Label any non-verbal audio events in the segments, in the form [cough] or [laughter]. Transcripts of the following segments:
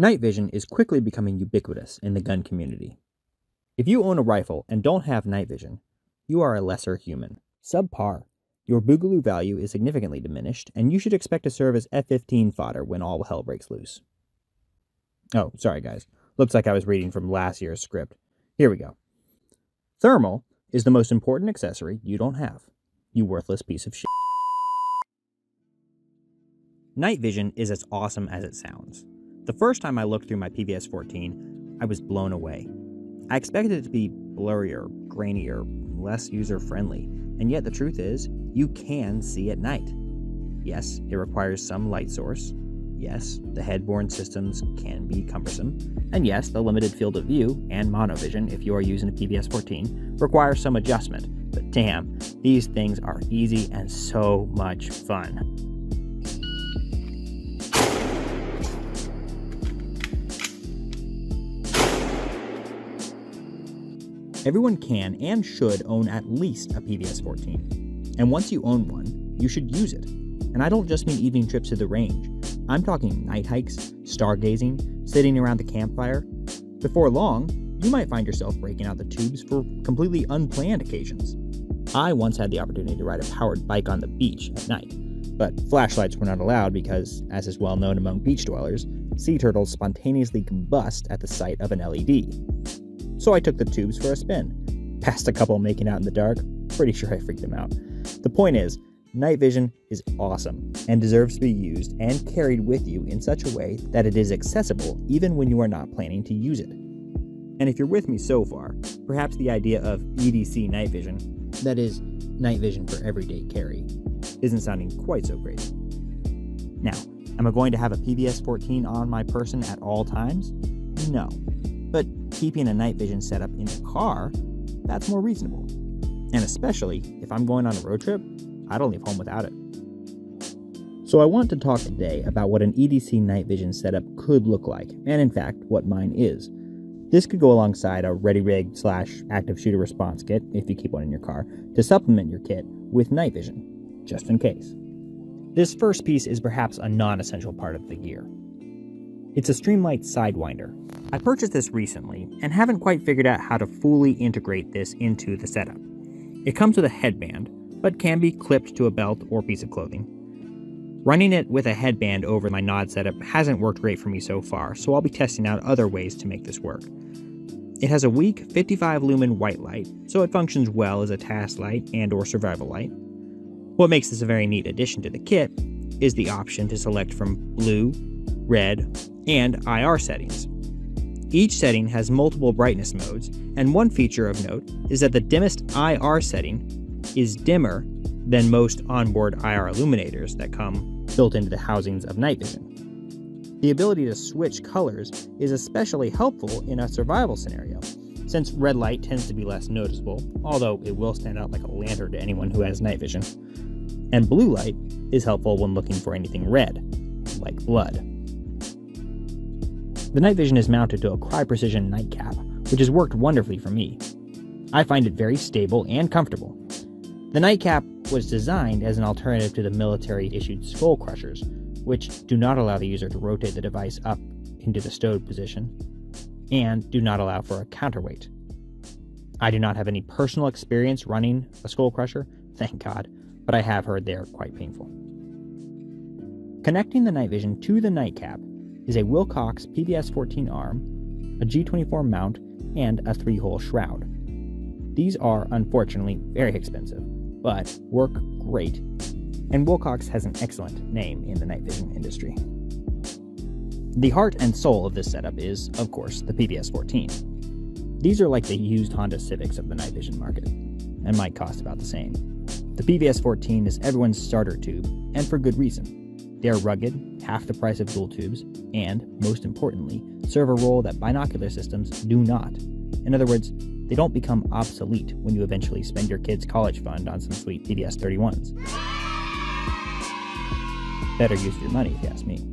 Night vision is quickly becoming ubiquitous in the gun community. If you own a rifle and don't have night vision, you are a lesser human. Subpar. Your Boogaloo value is significantly diminished, and you should expect to serve as F 15 fodder when all hell breaks loose. Oh, sorry guys. Looks like I was reading from last year's script. Here we go. Thermal is the most important accessory you don't have, you worthless piece of shit. Night vision is as awesome as it sounds. The first time I looked through my PVS 14, I was blown away. I expected it to be blurrier, grainier, less user friendly, and yet the truth is, you can see at night. Yes, it requires some light source. Yes, the head-borne systems can be cumbersome. And yes, the limited field of view and monovision, if you are using a PVS 14, require some adjustment. But damn, these things are easy and so much fun. Everyone can and should own at least a PVS 14. And once you own one, you should use it. And I don't just mean evening trips to the range. I'm talking night hikes, stargazing, sitting around the campfire. Before long, you might find yourself breaking out the tubes for completely unplanned occasions. I once had the opportunity to ride a powered bike on the beach at night, but flashlights were not allowed because, as is well known among beach dwellers, sea turtles spontaneously combust at the sight of an LED so I took the tubes for a spin. Past a couple making out in the dark, pretty sure I freaked them out. The point is, night vision is awesome and deserves to be used and carried with you in such a way that it is accessible even when you are not planning to use it. And if you're with me so far, perhaps the idea of EDC night vision, that is, night vision for everyday carry, isn't sounding quite so crazy. Now, am I going to have a PVS 14 on my person at all times? No. Keeping a night vision setup in the car, that's more reasonable. And especially if I'm going on a road trip, I don't leave home without it. So I want to talk today about what an EDC night vision setup could look like, and in fact, what mine is. This could go alongside a ready rig slash active shooter response kit, if you keep one in your car, to supplement your kit with night vision, just in case. This first piece is perhaps a non essential part of the gear. It's a Streamlight Sidewinder. I purchased this recently and haven't quite figured out how to fully integrate this into the setup. It comes with a headband, but can be clipped to a belt or piece of clothing. Running it with a headband over my Nod setup hasn't worked great for me so far, so I'll be testing out other ways to make this work. It has a weak 55 lumen white light, so it functions well as a task light and or survival light. What makes this a very neat addition to the kit is the option to select from blue, red, and IR settings. Each setting has multiple brightness modes, and one feature of note is that the dimmest IR setting is dimmer than most onboard IR illuminators that come built into the housings of night vision. The ability to switch colors is especially helpful in a survival scenario, since red light tends to be less noticeable, although it will stand out like a lantern to anyone who has night vision. And blue light is helpful when looking for anything red, like blood. The night vision is mounted to a Crye Precision nightcap, which has worked wonderfully for me. I find it very stable and comfortable. The nightcap was designed as an alternative to the military issued skull crushers, which do not allow the user to rotate the device up into the stowed position and do not allow for a counterweight. I do not have any personal experience running a skull crusher, [laughs] thank God, but I have heard they are quite painful. Connecting the night vision to the nightcap is a Wilcox PVS 14 arm, a G24 mount, and a three hole shroud. These are unfortunately very expensive, but work great, and Wilcox has an excellent name in the night vision industry. The heart and soul of this setup is, of course, the PVS 14. These are like the used Honda Civics of the night vision market, and might cost about the same. The PVS 14 is everyone's starter tube, and for good reason. They are rugged, half the price of dual tubes, and, most importantly, serve a role that binocular systems do not. In other words, they don't become obsolete when you eventually spend your kid's college fund on some sweet PVS 31s. Better use of your money, if you ask me.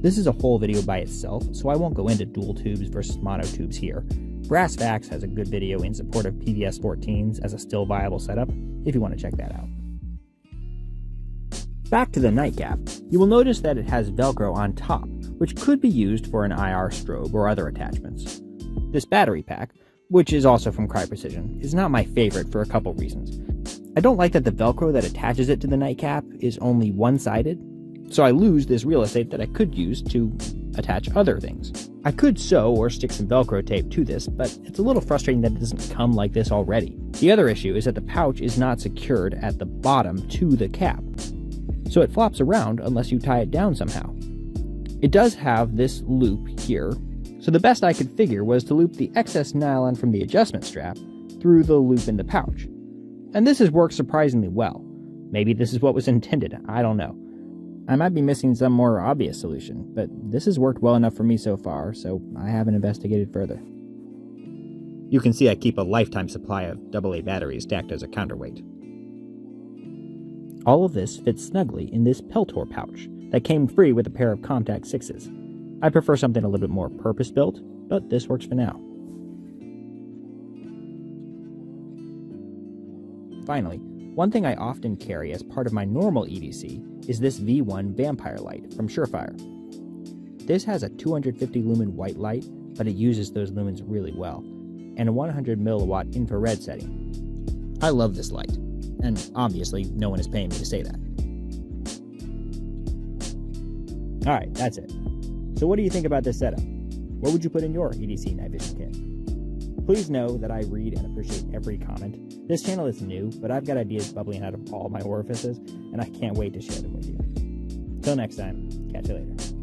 This is a whole video by itself, so I won't go into dual tubes versus mono tubes here. Brass Facts has a good video in support of PVS 14s as a still viable setup, if you want to check that out. Back to the nightcap, you will notice that it has Velcro on top, which could be used for an IR strobe or other attachments. This battery pack, which is also from Crye Precision, is not my favorite for a couple reasons. I don't like that the Velcro that attaches it to the nightcap is only one sided, so I lose this real estate that I could use to attach other things. I could sew or stick some Velcro tape to this, but it's a little frustrating that it doesn't come like this already. The other issue is that the pouch is not secured at the bottom to the cap, so it flops around unless you tie it down somehow. It does have this loop here, so the best I could figure was to loop the excess nylon from the adjustment strap through the loop in the pouch. And this has worked surprisingly well. Maybe this is what was intended, I don't know. I might be missing some more obvious solution, but this has worked well enough for me so far, so I haven't investigated further. You can see I keep a lifetime supply of AA batteries stacked as a counterweight. All of this fits snugly in this Peltor pouch that came free with a pair of ComTac 6s. I prefer something a little bit more purpose built, but this works for now. Finally, one thing I often carry as part of my normal EDC is this V1 Vampire light from Surefire. This has a 250 lumen white light, but it uses those lumens really well, and a 100 milliwatt infrared setting. I love this light, and obviously no one is paying me to say that. Alright, that's it. So what do you think about this setup? What would you put in your EDC night vision kit? Please know that I read and appreciate every comment. This channel is new, but I've got ideas bubbling out of all my orifices, and I can't wait to share them with you. Till next time, catch you later.